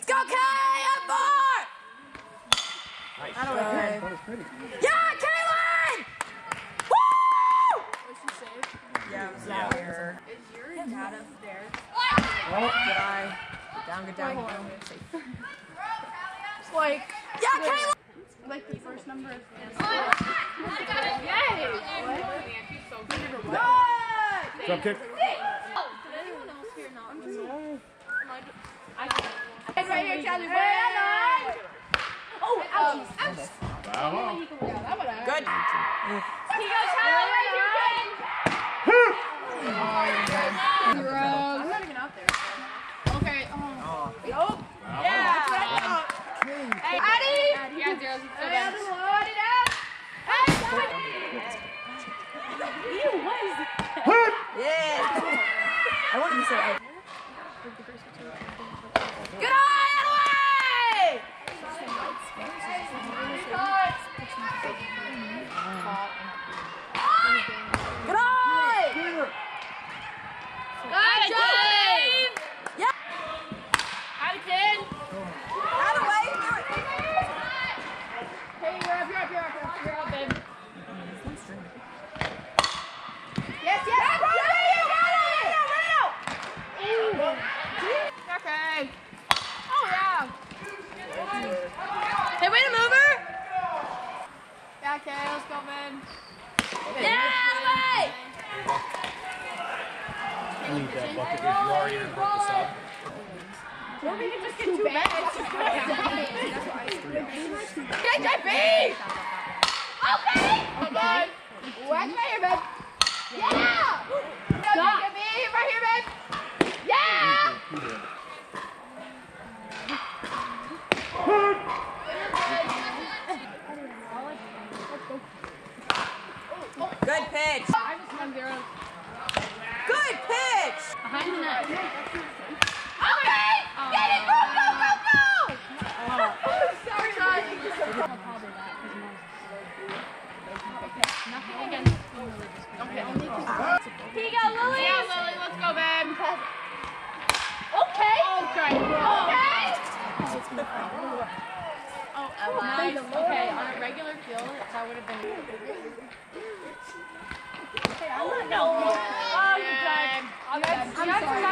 Let's go, Kay! Up four! Okay. Yeah, Caelynn! Woo! Yeah, it was that weird. Is your dad upstairs? Oh, oh good eye. Good down, good down. Good down. Safe. Like, Yeah, Caelynn! like the first number of Jump oh, kick. Right oh, oh, here, Charlie. Wait, Oh, ouch. Ouch. Bravo. Good. He goes, Charlie. You're good. I'm not even out there. Okay. Um, oh. Oh. Yeah. Oh, that's what I thought. Hey, Addie. Yeah, zeros. Hey, load it up. Hey, Ew, what is that? Yeah. I wanted to say. oh, Good eye, Adelaide! Good eye! Good, Dave. Yeah. Addie, kid. Adelaide, do it. Hey, you're up, you're up, you're up, you're up, you're up, babe. Yes, yes, yes, Okay. Oh, yeah. Hey, way to move her! Yeah, okay, let's go, babe. Yeah, Adelaide! You need that bucket if you already in broke the sub. Or we can just get two bags. JJB! Okay. Okay. Where's my here, babe? Yeah. No, JJB, right here, babe. Yeah. Good pitch. I just won zero. Good pitch. Behind the net. Okay. Get it. Go, go, go, go. Sorry, guys. Nothing against. Okay. Here you go, Lily. Yeah, Lily. Let's go, babe. Okay. Okay. Okay. Nice. Okay, on a regular field, that would have been. Okay, I'm not. Oh, no. Oh, you're good. I'm sorry.